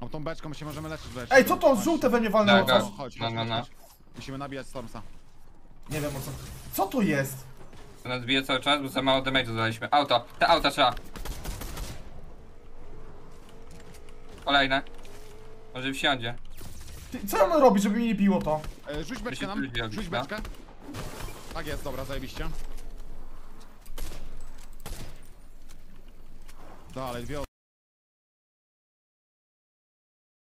No tą beczką się możemy leczyć beczką. Ej, co to? Żółte we mnie walnęło, Tak, co? tak. Chodź, No, no, chodź, no. chodź. Musimy nabijać Stormsa. Nie wiem o co. Co to jest? To nas bije cały czas, bo za mało damage'u dodaliśmy. Auto, te auta trzeba. Kolejne. Może wsiądzie. Ty, co ja mam robić, żeby mi nie biło to? E, rzuć beczkę nam, rzuć no. beczkę. Tak jest, dobra, zajebiście. Dalej, dwie